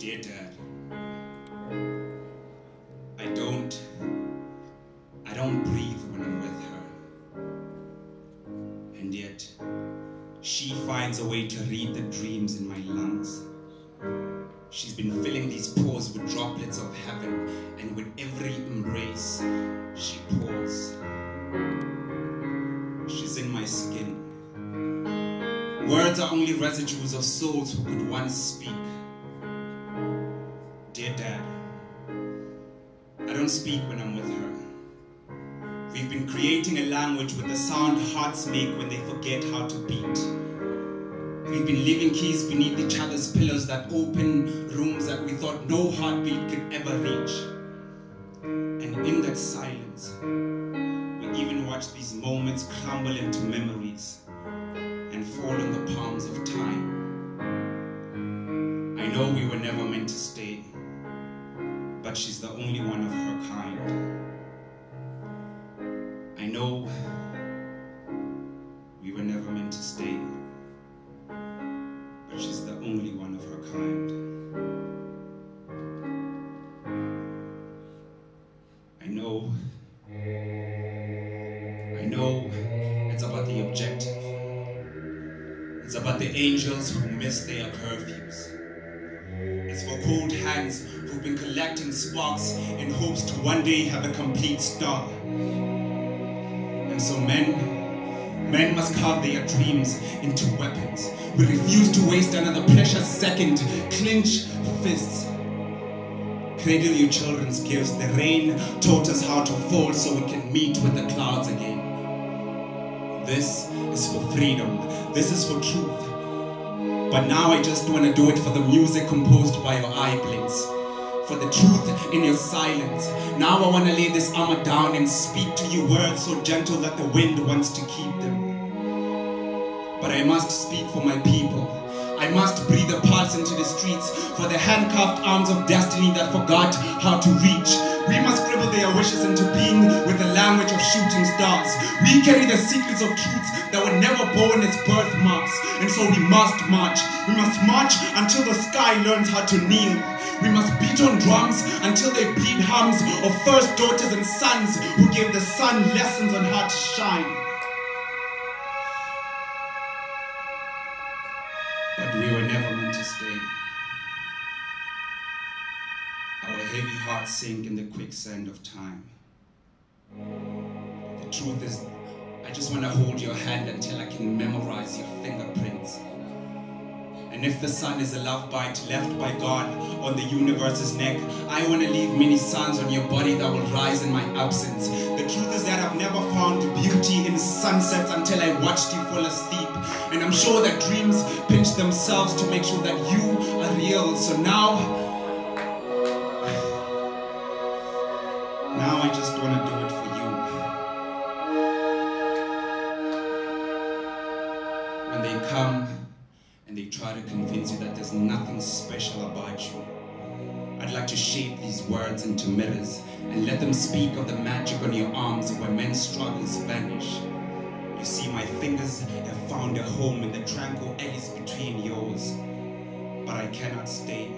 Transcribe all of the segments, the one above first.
Dear Dad, I don't, I don't breathe when I'm with her. And yet, she finds a way to read the dreams in my lungs. She's been filling these pores with droplets of heaven, and with every embrace, she pours. She's in my skin. Words are only residues of souls who could once speak. Dad, I don't speak when I'm with her. We've been creating a language with the sound hearts make when they forget how to beat. We've been leaving keys beneath each other's pillows that open rooms that we thought no heartbeat could ever reach. And in that silence, we even watch these moments crumble into memories and fall on the palms of time. I know we were never meant to stay, but she's the only one of her kind. I know we were never meant to stay, but she's the only one of her kind. I know, I know it's about the objective. It's about the angels who miss their curfews. For cold hands who've been collecting sparks in hopes to one day have a complete star. And so men, men must carve their dreams into weapons. We refuse to waste another precious second. Clinch fists. Cradle your children's gifts. The rain taught us how to fall so we can meet with the clouds again. This is for freedom. This is for truth. But now I just want to do it for the music composed by your eye blinks. For the truth in your silence. Now I want to lay this armor down and speak to you words so gentle that the wind wants to keep them. But I must speak for my people. I must breathe a pulse into the streets for the handcuffed arms of destiny that forgot how to reach. We must scribble their wishes into being with the language of shooting stars. We carry the secrets of truths that were never born as birthmarks. And so we must march. We must march until the sky learns how to kneel. We must beat on drums until they bleed hums of first daughters and sons who gave the sun lessons on how to shine. Heavy hearts sink in the quicksand of time. The truth is, I just want to hold your hand until I can memorize your fingerprints. And if the sun is a love bite left by God on the universe's neck, I want to leave many suns on your body that will rise in my absence. The truth is that I've never found beauty in sunsets until I watched you fall asleep. And I'm sure that dreams pinch themselves to make sure that you are real. So now, now I just want to do it for you. When they come and they try to convince you that there's nothing special about you, I'd like to shape these words into mirrors and let them speak of the magic on your arms where men's struggles vanish. You see, my fingers have found a home in the tranquil alleys between yours, but I cannot stay.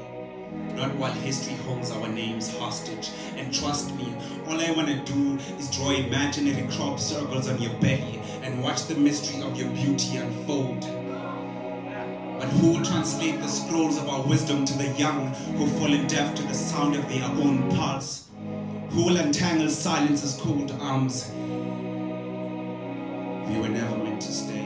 Not while history holds our names hostage. And trust me, all I want to do is draw imaginary crop circles on your belly and watch the mystery of your beauty unfold. But who will translate the scrolls of our wisdom to the young who've fallen deaf to the sound of their own pulse? Who will untangle silence's cold arms? We were never meant to stay.